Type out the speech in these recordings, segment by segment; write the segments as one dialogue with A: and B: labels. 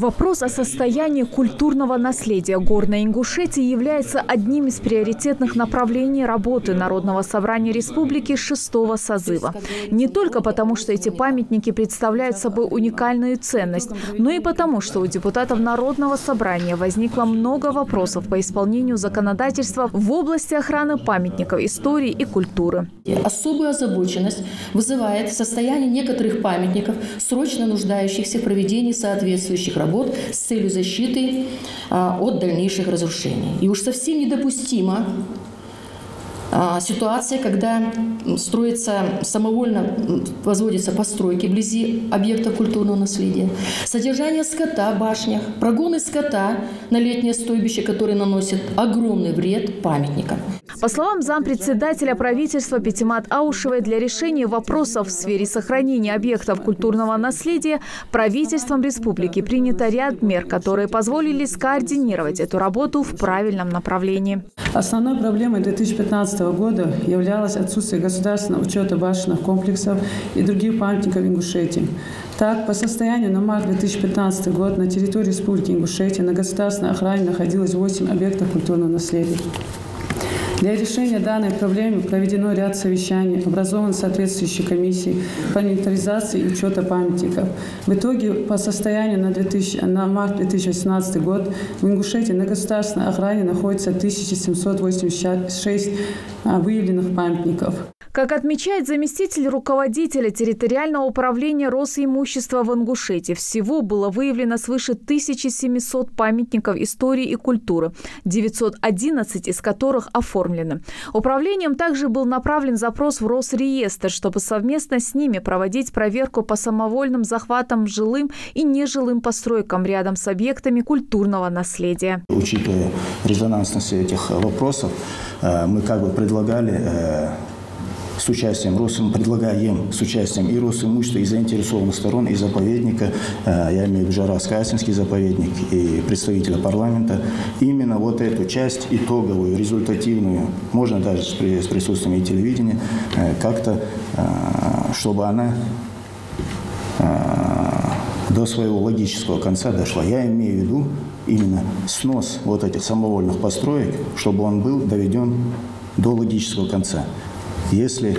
A: Вопрос о состоянии культурного наследия Горной Ингушетии является одним из приоритетных направлений работы Народного собрания республики шестого созыва. Не только потому, что эти памятники представляют собой уникальную ценность, но и потому, что у депутатов Народного собрания возникло много вопросов по исполнению законодательства в области охраны памятников истории и культуры.
B: Особую озабоченность вызывает состояние некоторых памятников, срочно нуждающихся в проведении соответствующих работ работ с целью защиты а, от дальнейших разрушений. И уж совсем недопустимо а, ситуация, когда строится самовольно, возводятся постройки вблизи объектов культурного наследия, содержание скота в башнях, прогоны скота на летнее стойбище, которые наносят огромный вред памятникам.
A: По словам зампредседателя правительства Петимат Аушевой, для решения вопросов в сфере сохранения объектов культурного наследия правительством республики принято ряд мер, которые позволили скоординировать эту работу в правильном направлении.
C: Основной проблемой 2015 года являлось отсутствие государственного учета башенных комплексов и других памятников Ингушетии. Так, по состоянию на март 2015 год на территории Республики Ингушетия на государственной охране находилось 8 объектов культурного наследия. Для решения данной проблемы проведено ряд совещаний, образован соответствующие комиссии по инвентаризации и учета памятников. В итоге по состоянию на, 2000, на март 2018 год в Ингушетии на государственной охране находится 1786 а, выявленных памятников.
A: Как отмечает заместитель руководителя территориального управления Росимущества в Ингушетии, всего было выявлено свыше 1700 памятников истории и культуры, 911 из которых оформлены. Управлением также был направлен запрос в Росреестр, чтобы совместно с ними проводить проверку по самовольным захватам жилым и нежилым постройкам рядом с объектами культурного наследия.
D: Учитывая резонансность этих вопросов, э, мы как бы предлагали э, с участием Росим, предлагаем с участием и Росимущества, и заинтересованных сторон, и заповедника, э, я имею в виду Жарас-Касинский заповедник, и представителя парламента, именно вот эту часть итоговую, результативную, можно даже с присутствием и телевидения, э, как-то, э, чтобы она до своего логического конца дошла. Я имею в виду именно снос вот этих самовольных построек, чтобы он был доведен до логического конца если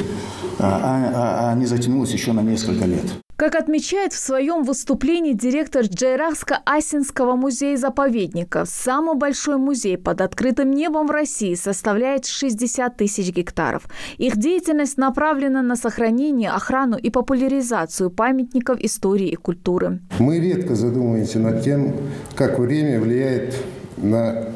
D: а, а, а не затянулось еще на несколько лет.
A: Как отмечает в своем выступлении директор Джейрахско-Асинского музея-заповедника, самый большой музей под открытым небом в России составляет 60 тысяч гектаров. Их деятельность направлена на сохранение, охрану и популяризацию памятников истории и культуры.
E: Мы редко задумываемся над тем, как время влияет на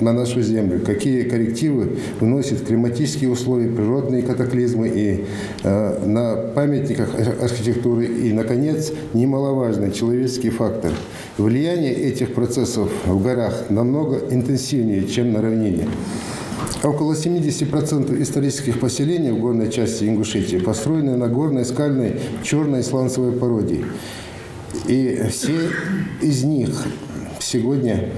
E: на нашу Землю, какие коррективы вносят климатические условия, природные катаклизмы и э, на памятниках архитектуры. И, наконец, немаловажный человеческий фактор. Влияние этих процессов в горах намного интенсивнее, чем на равнине. Около 70% исторических поселений в горной части Ингушетии построены на горной, скальной, черной сланцевой породе. И все из них сегодня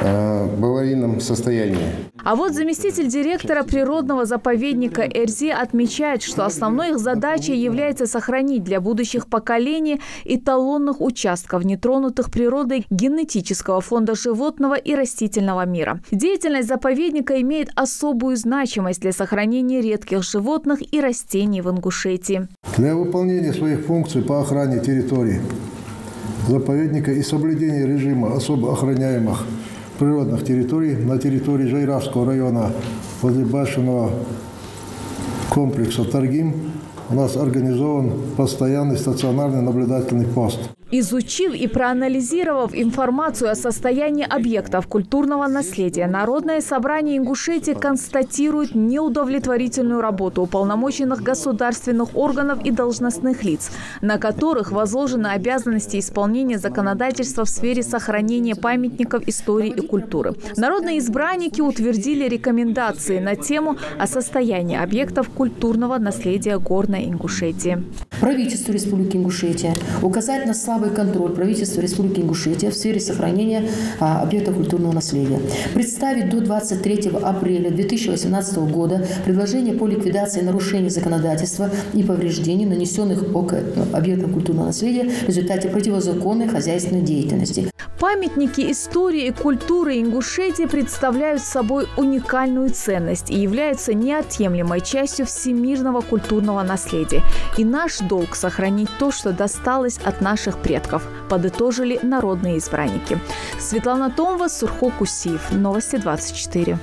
E: в аварийном состоянии.
A: А вот заместитель директора природного заповедника Эрзи отмечает, что основной их задачей является сохранить для будущих поколений эталонных участков, нетронутых природой генетического фонда животного и растительного мира. Деятельность заповедника имеет особую значимость для сохранения редких животных и растений в Ингушетии.
E: Для выполнения своих функций по охране территории заповедника и соблюдения режима особо охраняемых природных территорий на территории Жайравского района возле башенного комплекса Таргим у нас организован постоянный стационарный наблюдательный пост.
A: Изучив и проанализировав информацию о состоянии объектов культурного наследия, Народное собрание Ингушетии констатирует неудовлетворительную работу уполномоченных государственных органов и должностных лиц, на которых возложены обязанности исполнения законодательства в сфере сохранения памятников истории и культуры. Народные избранники утвердили рекомендации на тему о состоянии объектов культурного наследия Горной Ингушетии.
B: Правительству Республики Ингушетия указать на слабость слабый контроль правительства Республики Ингушетия в сфере сохранения а, объектов культурного наследия. Представить до 23 апреля 2018 года предложение по ликвидации нарушений законодательства и повреждений, нанесенных объектам культурного наследия в результате противозаконной хозяйственной деятельности.
A: Памятники истории и культуры Ингушетии представляют собой уникальную ценность и являются неотъемлемой частью всемирного культурного наследия. И наш долг – сохранить то, что досталось от наших предков, подытожили народные избранники. Светлана Томова, Сурхо Кусиев. Новости 24.